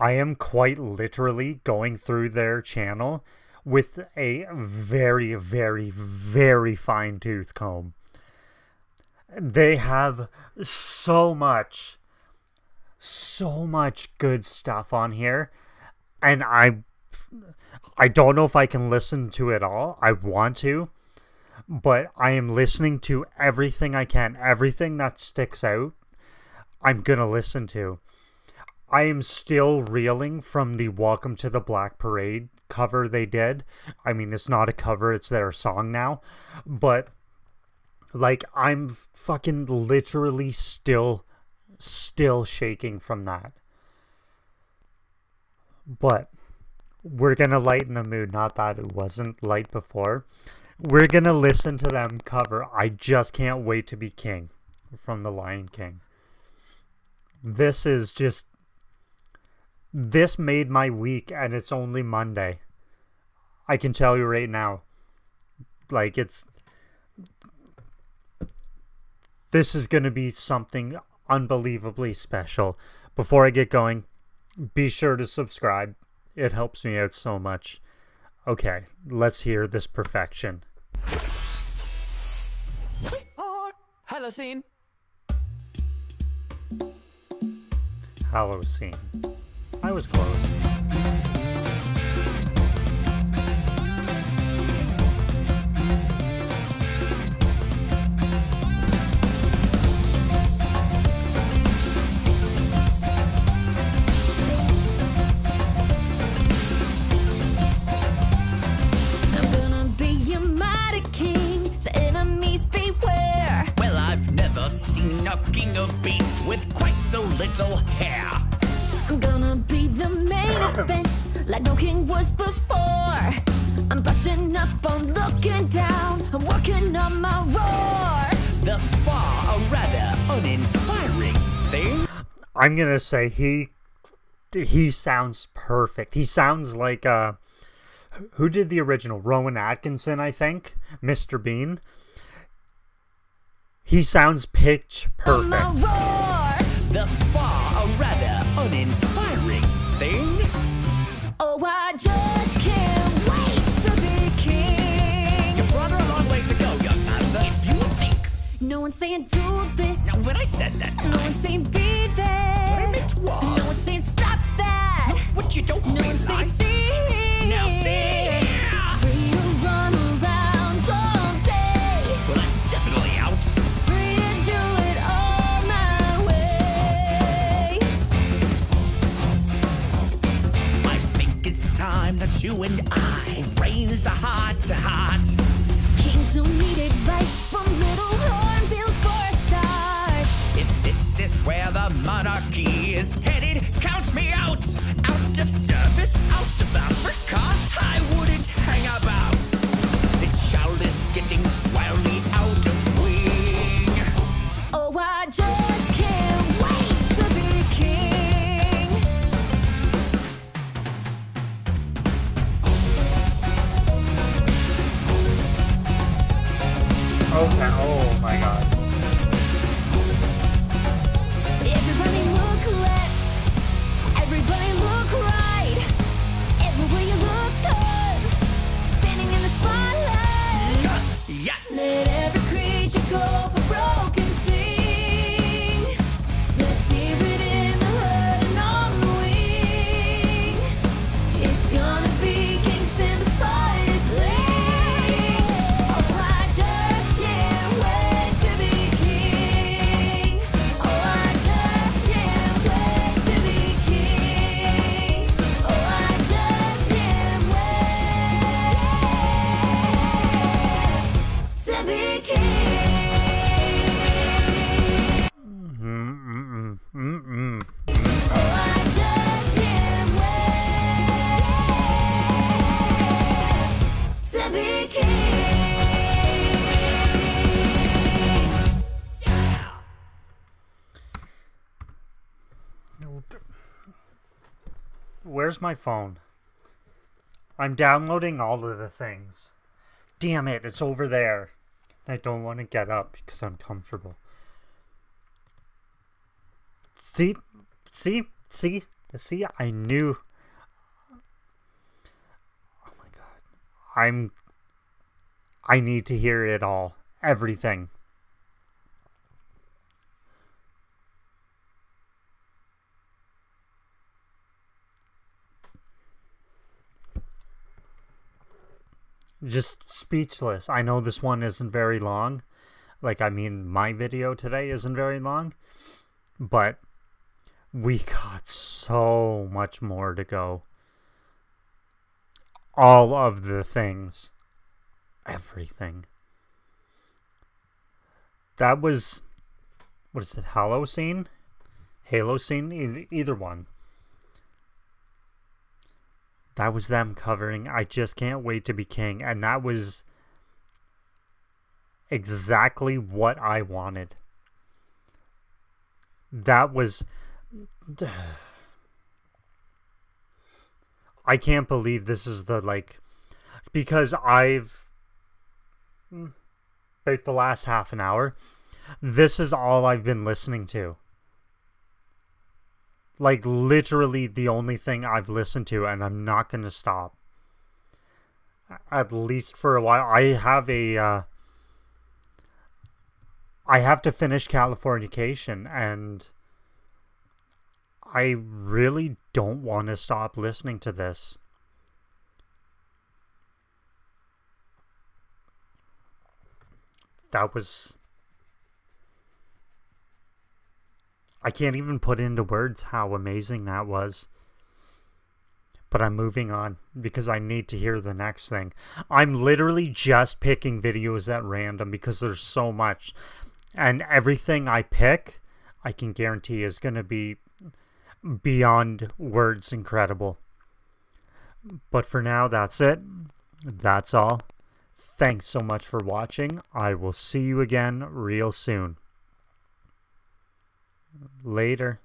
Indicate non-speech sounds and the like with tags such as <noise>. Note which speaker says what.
Speaker 1: I am quite literally going through their channel with a very, very, very fine tooth comb. They have so much, so much good stuff on here. And I I don't know if I can listen to it all. I want to, but I am listening to everything I can. Everything that sticks out, I'm going to listen to. I am still reeling from the Welcome to the Black Parade cover they did. I mean, it's not a cover, it's their song now. But, like, I'm fucking literally still, still shaking from that. But, we're gonna lighten the mood. Not that it wasn't light before. We're gonna listen to them cover I Just Can't Wait to Be King from The Lion King. This is just this made my week, and it's only Monday. I can tell you right now. Like, it's. This is going to be something unbelievably special. Before I get going, be sure to subscribe. It helps me out so much. Okay, let's hear this perfection.
Speaker 2: Hello, scene.
Speaker 1: Hello, scene. I was close.
Speaker 3: I'm gonna be a mighty king, so enemies beware.
Speaker 2: Well, I've never seen a king of beasts with quite so little hair.
Speaker 3: I'm gonna be the main event, like no king was before. I'm brushing up on looking down, I'm working on my roar.
Speaker 2: Thus far, a rather uninspiring thing.
Speaker 1: I'm gonna say he he sounds perfect. He sounds like uh who did the original? Rowan Atkinson, I think. Mr. Bean. He sounds pitch perfect.
Speaker 2: Thus far, a rather uninspiring thing.
Speaker 3: Oh, I just can't wait to be king.
Speaker 2: You've brought her a long way to go, young master. If you think.
Speaker 3: No one's saying do this.
Speaker 2: Now, when I said that,
Speaker 3: No one's saying be that
Speaker 2: you and I raise a heart to heart.
Speaker 3: Kings don't need advice from little hornbills for a start.
Speaker 2: If this is where the monarchy is headed, count me out. Out of service, out of Africa,
Speaker 1: Okay. Oh my god. Where's my phone? I'm downloading all of the things. Damn it, it's over there. I don't want to get up because I'm comfortable. See? See? See? See, I knew. Oh my god. I'm. I need to hear it all. Everything. Just speechless. I know this one isn't very long. Like, I mean, my video today isn't very long. But we got so much more to go. All of the things. Everything. That was. What is it? Halo scene? Halo scene? Either one. That was them covering I Just Can't Wait to Be King. And that was exactly what I wanted. That was. <sighs> I can't believe this is the like. Because I've. Hmm, about the last half an hour. This is all I've been listening to. Like, literally the only thing I've listened to, and I'm not going to stop. At least for a while. I have a. Uh, I have to finish Californication, and I really don't want to stop listening to this. That was. I can't even put into words how amazing that was. But I'm moving on because I need to hear the next thing. I'm literally just picking videos at random because there's so much. And everything I pick, I can guarantee is going to be beyond words incredible. But for now, that's it. That's all. Thanks so much for watching. I will see you again real soon. Later.